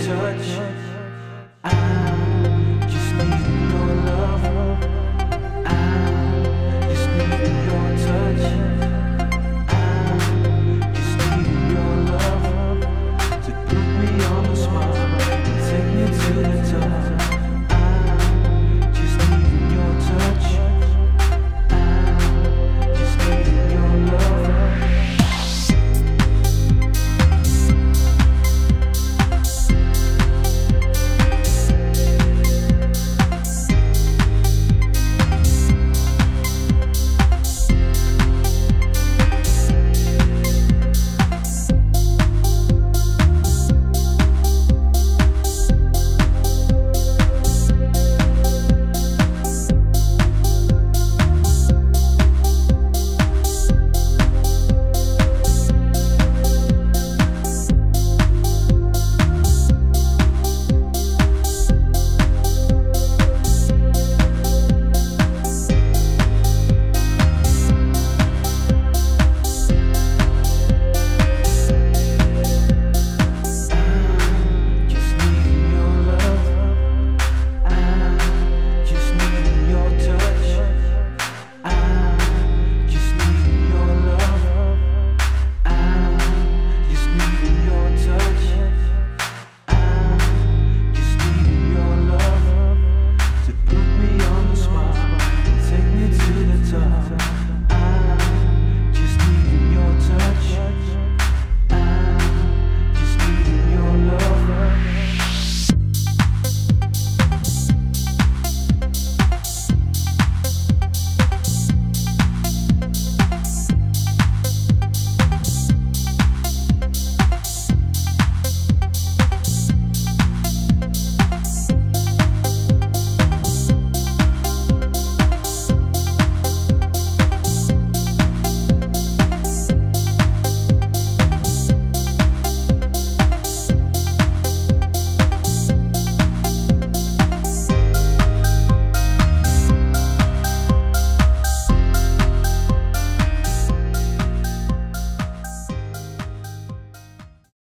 touch.